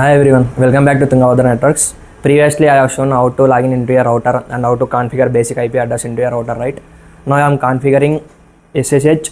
Hi everyone, welcome back to TungaBadra Networks. Previously I have shown how to login into your router and how to configure basic IP address into your router, right? Now I am configuring SSH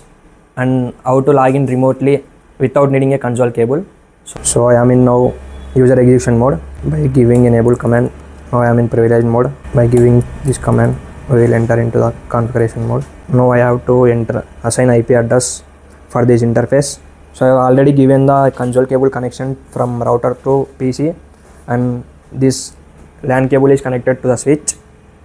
and how to login remotely without needing a console cable. So, so I am in now user execution mode by giving enable command. Now I am in privilege mode by giving this command. We will enter into the configuration mode. Now I have to enter assign IP address for this interface. So I have already given the console cable connection from router to PC and this LAN cable is connected to the switch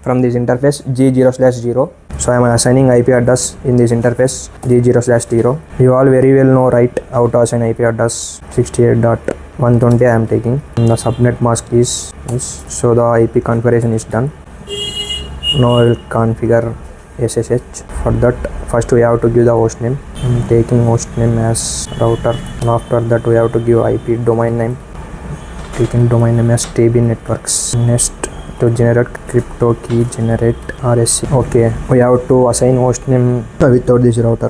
from this interface G0 slash 0. So I am assigning IP address in this interface G0 slash 0. You all very well know right how to assign IP address 68.120 I am taking. And the subnet mask is this. So the IP configuration is done. Now I will configure SSH. For that first we have to give the host name. I'm taking host name as router and after that we have to give IP domain name. Taking domain name as TB networks. Next to generate crypto key generate RSC. Okay, we have to assign host name without this router.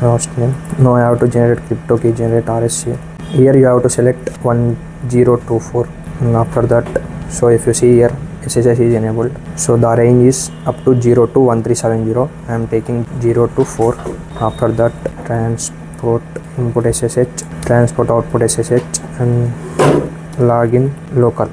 Host name. Now I have to generate crypto key generate RSC. Here you have to select 1024 and after that so if you see here SSH is enabled so the range is up to 0 to 1370 I am taking 0 to 4 after that transport input SSH transport output SSH and login local.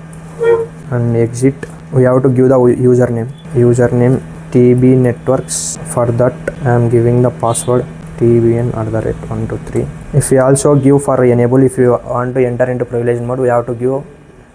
And exit. We have to give the username. Username TB networks. For that I am giving the password tbn at the rate 123 if we also give for enable if you want to enter into privilege mode we have to give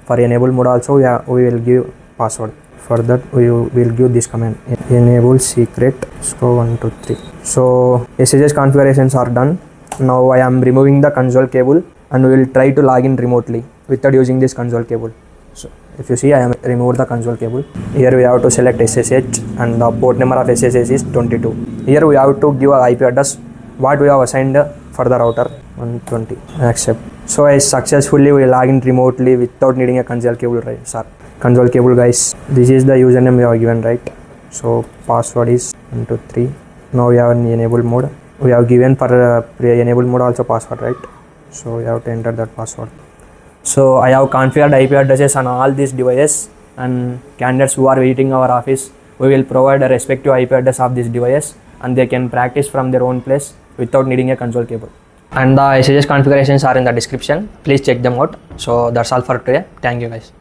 for enable mode also. We, have, we will give password. For that we will give this command. Enable secret so 123 so SSH configurations are done. Now I am removing the console cable and we will try to log in remotely without using this console cable. So if you see I am removed the console cable. Here we have to select SSH and the port number of SSH is 22 here we have to give a IP address. What we have assigned for the router? 120 accept. So I successfully we log in remotely without needing a console cable right sir console cable guys. This is the username we are given right? So password is 123 now we have an enable mode. We have given for uh, enable mode also password right? So we have to enter that password. So I have configured IP addresses on all these devices. And candidates who are visiting our office we will provide a respective IP address of this device and they can practice from their own place without needing a console cable. And the SSH configurations are in the description. Please check them out. So that's all for today. Thank you guys